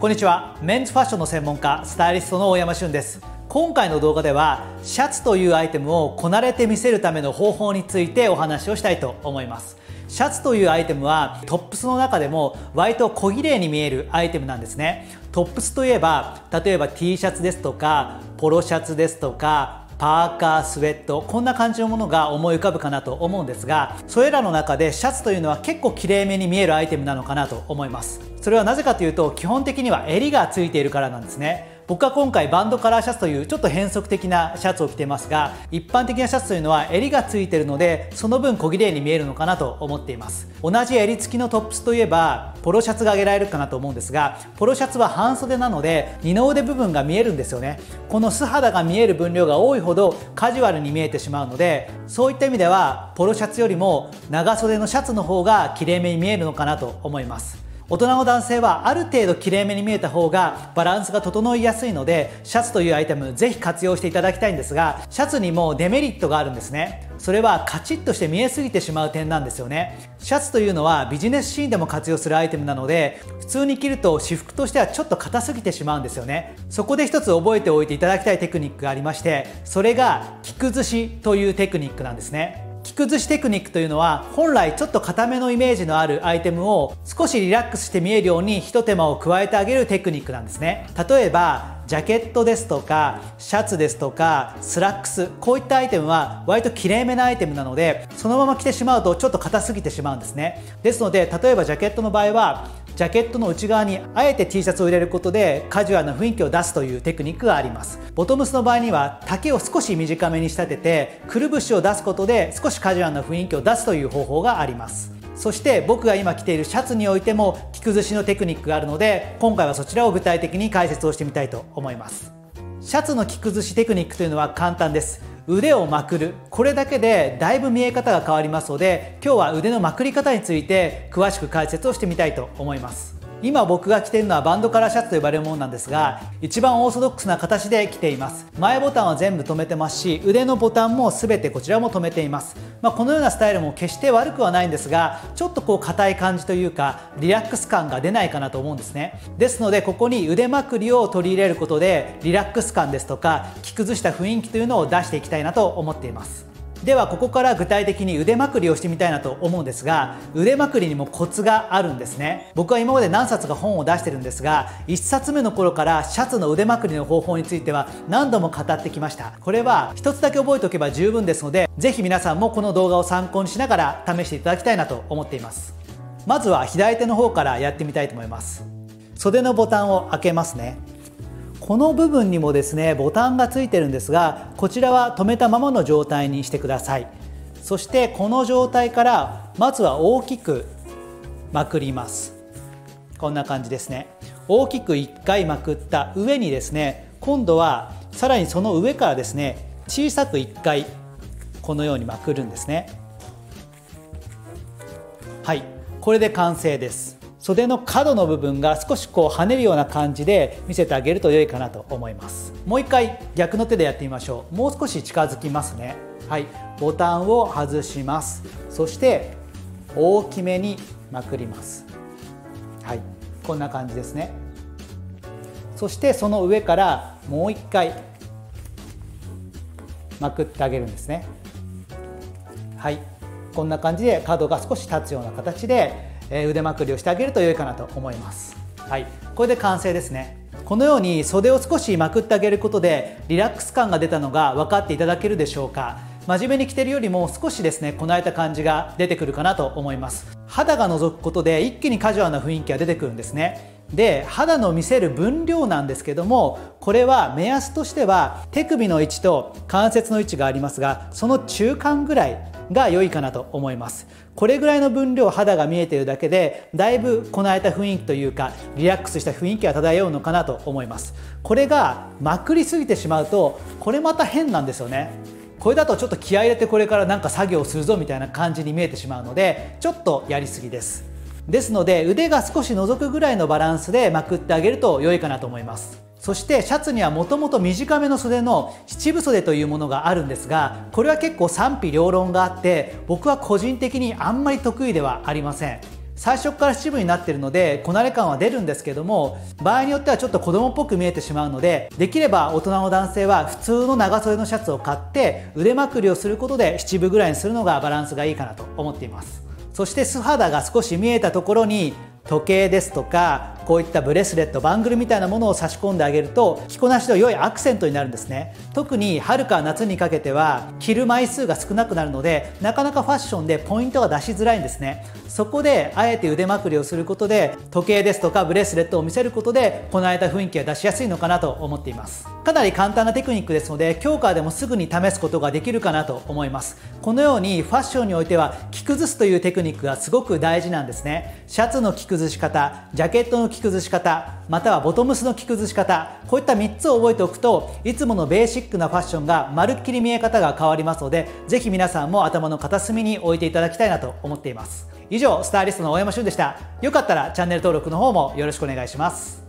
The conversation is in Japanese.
こんにちは。メンズファッションの専門家スタイリストの大山俊です。今回の動画ではシャツというアイテムをこなれて見せるための方法についてお話をしたいと思います。シャツというアイテムはトップスの中でも割と小綺麗に見えるアイテムなんですね。トップスといえば例えば T シャツですとかポロシャツですとかパーカー、スウェット、こんな感じのものが思い浮かぶかなと思うんですが、それらの中でシャツというのは結構きれいめに見えるアイテムなのかなと思います。それはなぜかというと、基本的には襟がついているからなんですね。僕は今回バンドカラーシャツというちょっと変則的なシャツを着てますが一般的なシャツというのは襟がついてるのでその分小綺麗に見えるのかなと思っています。同じ襟付きのトップスといえばポロシャツが挙げられるかなと思うんですがポロシャツは半袖なので二の腕部分が見えるんですよね。この素肌が見える分量が多いほどカジュアルに見えてしまうのでそういった意味ではポロシャツよりも長袖のシャツの方が綺麗めに見えるのかなと思います。大人の男性はある程度きれいめに見えた方がバランスが整いやすいのでシャツというアイテムぜひ活用していただきたいんですがシャツにもデメリットがあるんですね。それはカチッとして見えすぎてしまう点なんですよね。シャツというのはビジネスシーンでも活用するアイテムなので普通に着ると私服としてはちょっと硬すぎてしまうんですよね。そこで一つ覚えておいていただきたいテクニックがありましてそれが着崩しというテクニックなんですね。着崩しテクニックというのは本来ちょっと硬めのイメージのあるアイテムを少しリラックスして見えるように一手間を加えてあげるテクニックなんですね。例えばジャケットですとかシャツですとかスラックスこういったアイテムは割ときれいめなアイテムなのでそのまま着てしまうとちょっと硬すぎてしまうんですね。ですので例えばジャケットの場合はジャケットの内側にあえて T シャツを入れることでカジュアルな雰囲気を出すというテクニックがあります。ボトムスの場合には丈を少し短めに仕立ててくるぶしを出すことで少しカジュアルな雰囲気を出すという方法があります。そして僕が今着ているシャツにおいても着崩しのテクニックがあるので今回はそちらを具体的に解説をしてみたいと思います。シャツの着崩しテクニックというのは簡単です。腕をまくる。これだけでだいぶ見え方が変わりますので今日は腕のまくり方について詳しく解説をしてみたいと思います。今僕が着ているのはバンドカラーシャツと呼ばれるものなんですが一番オーソドックスな形で着ています。前ボタンは全部留めてますし腕のボタンも全てこちらも留めています、まあ、このようなスタイルも決して悪くはないんですがちょっとこう硬い感じというかリラックス感が出ないかなと思うんですね。ですのでここに腕まくりを取り入れることでリラックス感ですとか着崩した雰囲気というのを出していきたいなと思っています。ではここから具体的に腕まくりをしてみたいなと思うんですが腕まくりにもコツがあるんですね。僕は今まで何冊か本を出してるんですが1冊目の頃からシャツの腕まくりの方法については何度も語ってきました。これは1つだけ覚えておけば十分ですので是非皆さんもこの動画を参考にしながら試していただきたいなと思っています。まずは左手の方からやってみたいと思います。袖のボタンを開けますね。この部分にもですねボタンがついてるんですがこちらは止めたままの状態にしてください。そしてこの状態からまずは大きくまくります。こんな感じですね。大きく1回まくった上にですね今度はさらにその上からですね小さく1回このようにまくるんですね。はいこれで完成です。袖の角の部分が少しこう跳ねるような感じで見せてあげると良いかなと思います。もう一回逆の手でやってみましょう。もう少し近づきますね。はい。ボタンを外します。そして大きめにまくります。はい。こんな感じですね。そしてその上からもう一回まくってあげるんですね。はい。こんな感じで角が少し立つような形で腕まくりをしてあげると良いかなと思います。はい。これで完成ですね。このように袖を少しまくってあげることでリラックス感が出たのが分かっていただけるでしょうか。真面目に着てるよりも少しですねこなえた感じが出てくるかなと思います。肌が覗くことで一気にカジュアルな雰囲気が出てくるんですね。で肌の見せる分量なんですけどもこれは目安としては手首の位置と関節の位置がありますがその中間ぐらいが良いかなと思います。これぐらいの分量肌が見えているだけでだいぶこなえた雰囲気というかリラックスした雰囲気が漂うのかなと思います。これがまくりすぎてしまうとこれまた変なんですよね。これだとちょっと気合い入れてこれからなんか作業するぞみたいな感じに見えてしまうのでちょっとやりすぎです。ですので腕が少し覗くぐらいのバランスでまくってあげると良いかなと思います。そしてシャツにはもともと短めの袖の七分袖というものがあるんですがこれは結構賛否両論があって僕は個人的にあんまり得意ではありません。最初から七分になってるのでこなれ感は出るんですけども場合によってはちょっと子供っぽく見えてしまうのでできれば大人の男性は普通の長袖のシャツを買って腕まくりをすることで七分ぐらいにするのがバランスがいいかなと思っています。そして素肌が少し見えたところに時計ですとかこういったブレスレットバングルみたいなものを差し込んであげると着こなしの良いアクセントになるんですね。特に春から夏にかけては着る枚数が少なくなるのでなかなかファッションでポイントが出しづらいんですね。そこであえて腕まくりをすることで時計ですとかブレスレットを見せることでこなれた雰囲気が出しやすいのかなと思っています。かなり簡単なテクニックですので今日からでもすぐに試すことができるかなと思います。このようにファッションにおいては着崩すというテクニックがすごく大事なんですね。シャツの着崩し方ジャケットの着崩し方またはボトムスの着崩し方こういった3つを覚えておくといつものベーシックなファッションがまるっきり見え方が変わりますのでぜひ皆さんも頭の片隅に置いていただきたいなと思っています。以上スタイリストの大山俊でした。よかったらチャンネル登録の方もよろしくお願いします。